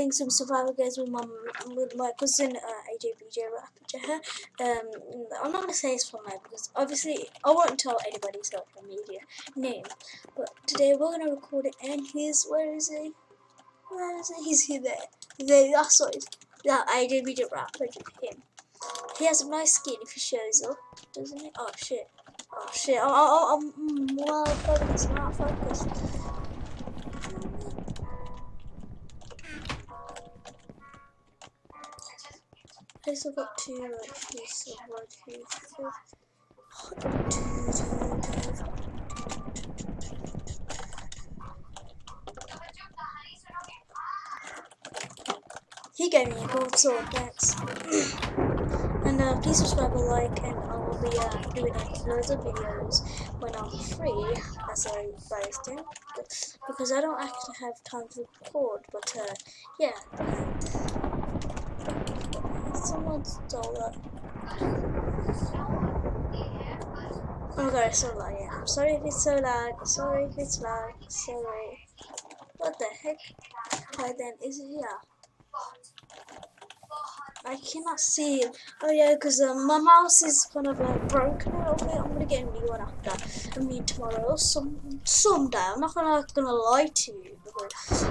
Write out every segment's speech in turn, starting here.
recording some survival games with my with my cousin uh, AJ BJ Rapper. Um, I'm not gonna say his full name because obviously I won't tell anybody's social media name. But today we're gonna record it, and he's where is he? Where is he? He's here there. There. That's what. That AJ BJ Rapper. Him. He has a nice skin if he shows up, doesn't he? Oh shit. Oh shit. I'm, I'm, I'm well focused, not focused. I still got two actually, so one, two, three, He gave me a gold sword, thanks. and uh, please subscribe and like, and I will be uh, doing like, loads of videos when I'm free, as I in, because I don't actually have time to record, but uh, yeah. Someone stole that. Oh god, it's so yeah. I'm sorry if it's so loud, sorry if it's loud, sorry. What the heck? Why then is it here? I cannot see it. Oh yeah, because um, my mouse is kind of like broken a little bit. I'm gonna get a new one after. I mean tomorrow, some someday. I'm not gonna gonna lie to you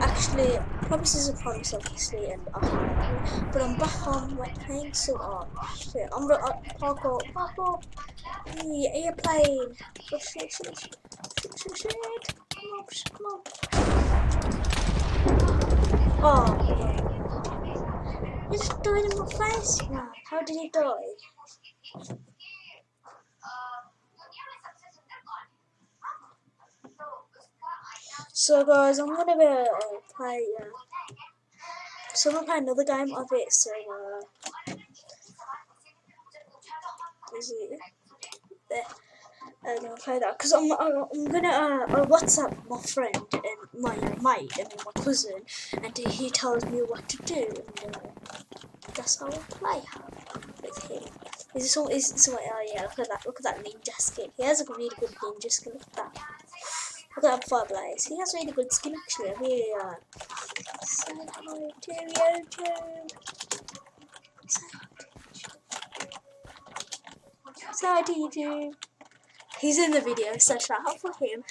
actually, promise is a promise, obviously, and I But I'm back on my playing so oh shit. I'm gonna uh, parkour, parkour. Yeah, airplane. Oh shit, shit, shit, shit, shit, shit. Come on, come on. Oh. In my face. How did he die? So guys, I'm gonna be, uh, play, uh, so I'm gonna play another game of it, so, uh, is it there? I'm gonna play that because I'm, I'm, gonna uh, WhatsApp my friend and my uh, mate and my cousin, and he tells me what to do, and uh, how I play with him. Is this all? Is this all? Oh yeah, look at that! Look at that ninja skin. He has a really good ninja skin. Look at that. Look at that fireblaze. He has a really good skin actually. Here, uh, say hi to YouTube. Say hi to YouTube he's in the video, so shout out for him,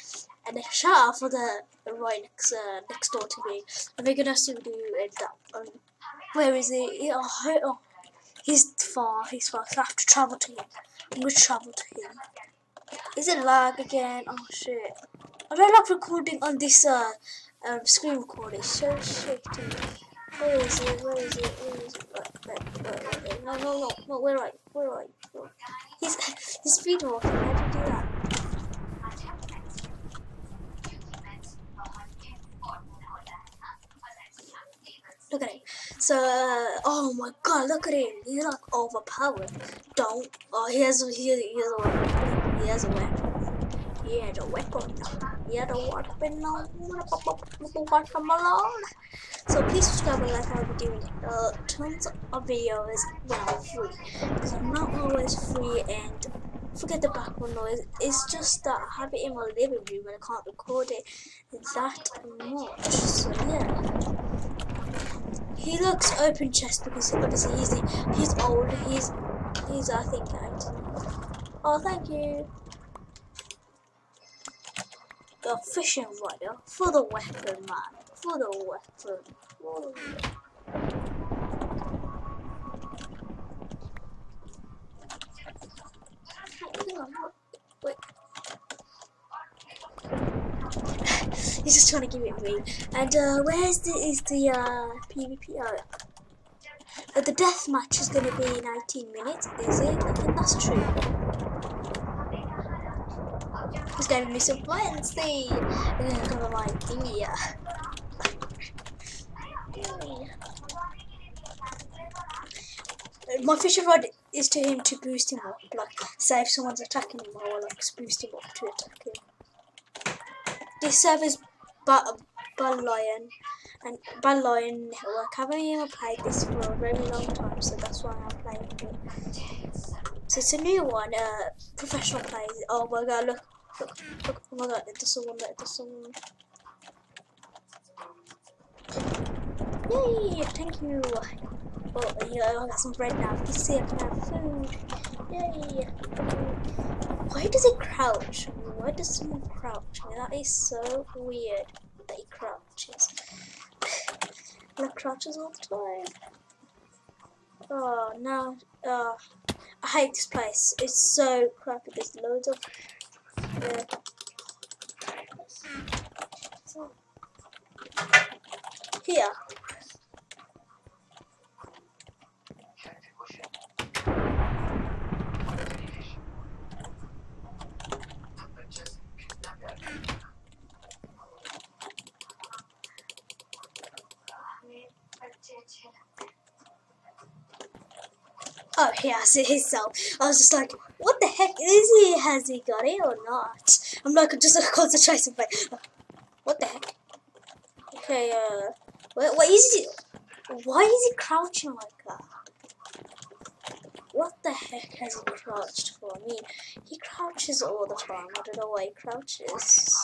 and a shout out for the, the right next uh, next door to me. And we're gonna soon do it. That, um, where is he? Oh, oh, he's far. He's far. So I have to travel to him. I'm gonna travel to him. Is it lag again? Oh shit! I don't like recording on this uh um, screen recorder. It's so shitty. Where is it? Where is it? Where is wait. No, no, no, no. Where are you? Where are you? He's he's speed walking. How do you do that? Look at him. So, uh, oh my god, look at him. He's like overpowered. Don't. Oh, he has, he, he has a weapon. He has a weapon. He has a weapon. He has a weapon. So please subscribe and like I'll be doing uh, tons of videos free. Because I'm not always free and forget the background noise. It's just that I have it in my living room and I can't record it that much. So yeah. He looks open chest because obviously he's the, he's old. He's he's I think eight. Oh, thank you. The fishing rod for the weapon, man. For the weapon. For the weapon. Wait. He's just trying to give it me. And uh, where's the is the uh, PvP? Oh. Uh, the death match is going to be 19 minutes, is it? I think that's true. He's giving me some Wednesday. And then go to my thingy. My fishing rod is to him to boost him up, like say if someone's attacking him, I will like boost him up to attack him. This server's but Badlion and Badlion Network. I haven't even played this for a very long time, so that's why I'm playing it. So it's a new one, uh, professional players. Oh my god, look, look, look, oh my god, it does someone, it does someone. Yay! Thank you. Oh, yeah, I got some bread now. You see, I can have food. Yay! Why does he crouch? Why does someone crouch? I mean, that is so weird that he crouches. like crouches all the time. Oh no! Oh, I hate this place. It's so crappy. There's loads of. Here. Oh, he has it himself. I was just like, what the heck is he? Has he got it or not? I'm like, just like, concentrating. Like, what the heck? Okay, uh, what, what is he? Why is he crouching like that? What the heck has he crouched for? I mean, he crouches all the time. I don't know why he crouches.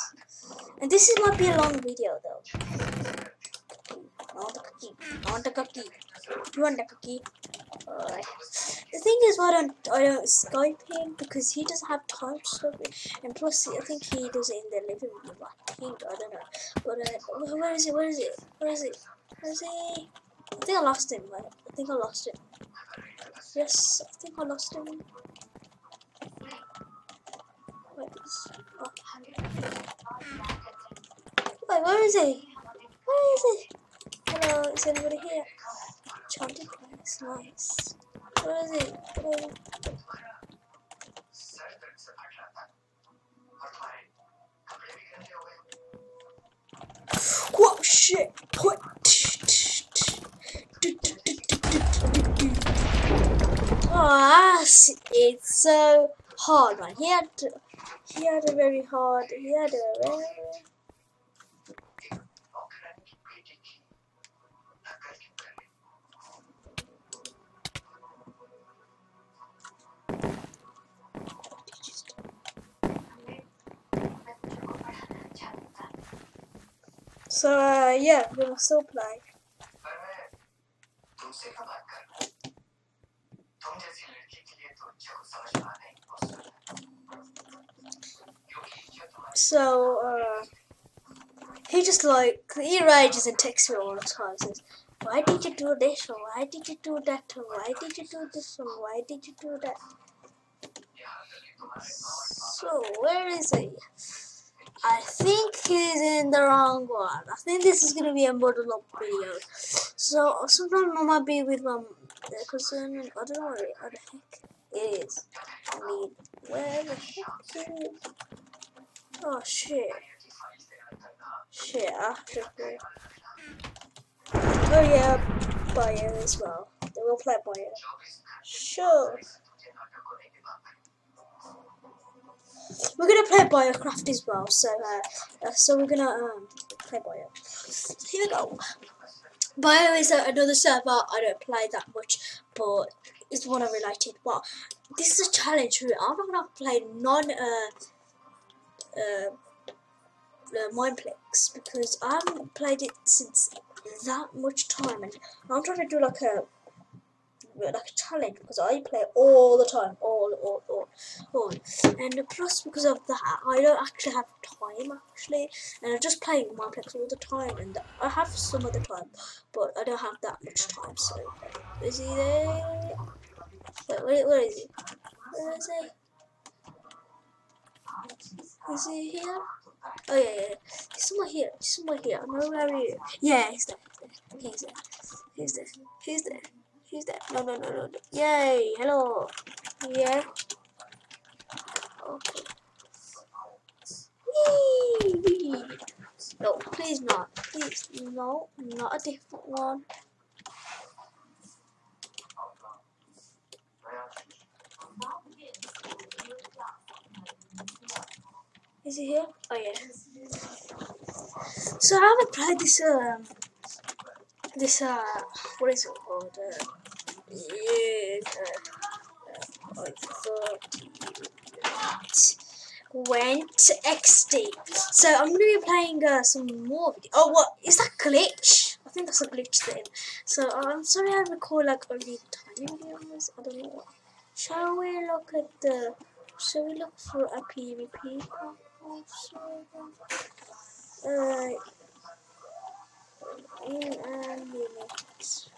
And this is might be a long video though. I want the cookie. I want the cookie. You want the cookie? Alright. The thing is, why don't I don't Skype him because he doesn't have time to and plus I think he does it in the living room. I think I don't know. But uh, where is it? Where is it? Where is it? Where is he? I think I lost him. Right? I think I lost him. Yes, I think I lost him. Wait, where is he? Where is he? Hello, is anybody here? Chanted place, nice. Where is he? Where is he? Whoa, shit! What? Oh, it's so hard, man. He had, to, he had a very hard, he had a very So uh, yeah, we will still play. So uh, he just like he rages and texts me all the time. Says, "Why did you do this? Or why did you do that? Or why did you do this? Or why did you do that?" So where is he? I think he's in the wrong one. I think this is gonna be a model up video. So sometimes I might be with um, my cousin. I don't know what the heck it is. I mean, where the heck is it? Oh shit. Shit, I have to play. Oh yeah, Bio as well. They will play Bio. Sure. We're gonna play Biocraft as well, so uh, uh, so we're gonna um, play Bio. Here we go. Bio is uh, another server I don't play that much, but it's one I related. Well, this is a challenge. I'm not gonna play non uh, uh, uh, Mineplex because I haven't played it since that much time, and I'm trying to do like a like a challenge because I play all the time, all, all, all, all. And plus because of that, I don't actually have time actually, and I'm just play Mineplex all the time, and I have some other time, but I don't have that much time. So, is he there? Wait, where, where is he? Where is he? Is he here? Oh yeah, yeah. He's somewhere here. He's somewhere here. I know where he is. Yeah, he's there. He's there. He's there. He's there. He's there. He's that, no, no, no, no. no. Yay! Hello. Yeah. Okay. Whee! No, please not. Please, no, not a different one. Is he here? Oh yeah. So I haven't played this um this uh what is it called? Uh, yeah, uh, like went XD. So I'm gonna be playing uh, some more. Video. Oh, what is that glitch? I think think that's a glitch thing. So uh, I'm sorry I record like only tiny videos. I don't know. Shall we look at the? Shall we look for a PvP? Uh, in a minute.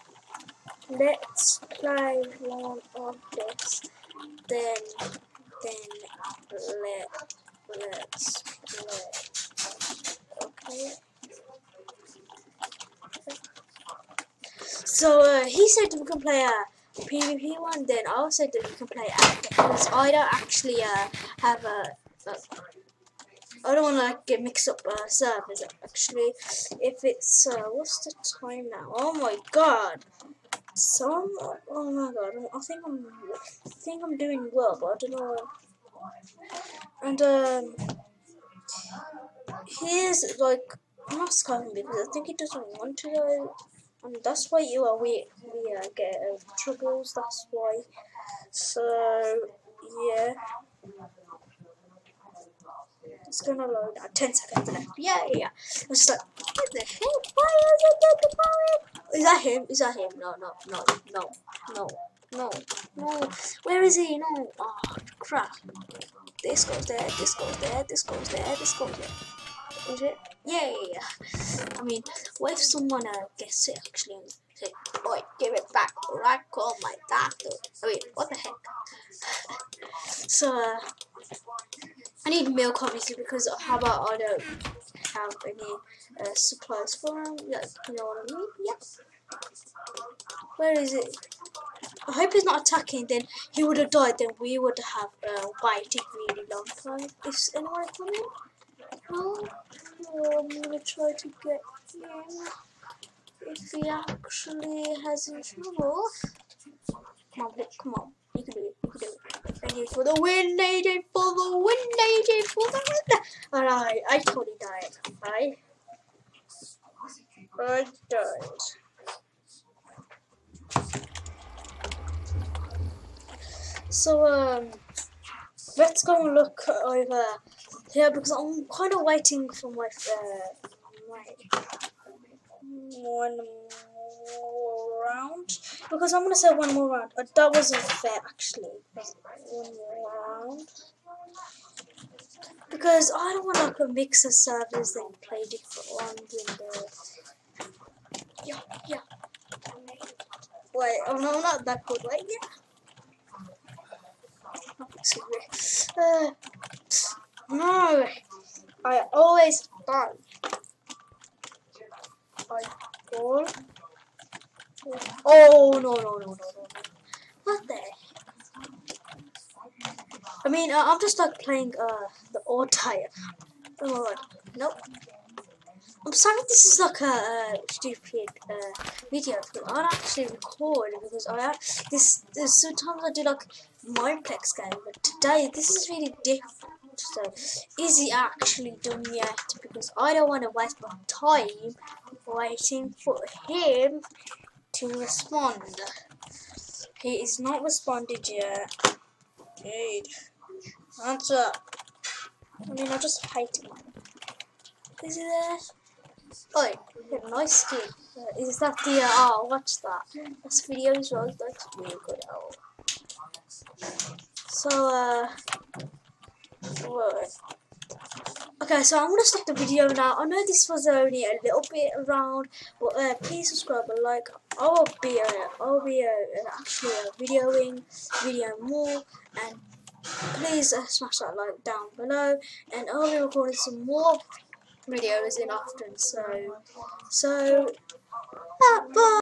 Let's play one of this. Then, then let let's play. Okay. So uh, he said we can play a PvP one. Then I said that we can play active because I don't actually uh, have a. a I don't want to get mixed up uh, servers actually. If it's uh, what's the time now? Oh my god! Some oh my god! I think I'm I think I'm doing well, but I don't know. And um, here's like I'm not skyping because I think he doesn't want to go, and that's why you are we we uh, get uh, troubles. That's why. So yeah. It's gonna load at 10 seconds left. Yeah, yeah. I was just like, what the hell? Why is it getting power? Is that him? Is that him? No, no, no, no, no, no, no. Where is he? No. Oh, crap. This goes there, this goes there, this goes there, this goes there. Is it? Yeah, yeah, yeah. I mean, what if someone uh, gets it actually say, Oi, give it back or I call my doctor. I mean, what the heck? so, uh, I need milk obviously because how about I don't have any uh, supplies for him? Like, you know what I mean? Yep. Where is it? I hope he's not attacking. Then he would have died. Then we would have uh, waited really long time. Is anyone coming? No. I'm gonna try to get him. If he actually has in trouble. Come on, come on. You can do it. AJ for the win, AJ for the win, AJ for the win. Alright, I totally died. I, I died. So, um, let's go and look over here because I'm kind of waiting for my, uh, my one round because I'm gonna say one more round. But that wasn't fair actually. One more round because I don't want like, mix the servers and play different ones in the yeah yeah. Wait, oh no, not that good. Wait, yeah. Uh, no, I always die. I fall. Oh no no no no no! What the? I mean, uh, I'm just like playing uh the old tire. Oh my god! Nope. I'm sorry this is like a uh, stupid uh, video I don't actually record because I this, this sometimes I do like Mineplex game but today this is really different. So is he actually done yet? Because I don't want to waste my time waiting for him to respond. He is not responded yet. Dude, answer. I mean, I just hate him. Is he there? Oh, nice. Uh, is that the, uh, oh, watch that. This video as well, that's really good. Oh. So, uh, what? Okay, so I'm gonna stop the video now. I know this was only a little bit around, but uh, please subscribe and like. I'll be a, I'll be a, actually a videoing video more and please uh, smash that like down below and I'll be recording some more videos in often so so uh, bye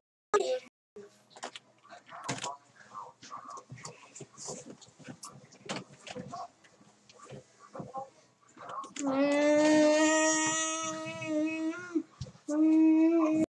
Mm-hmm.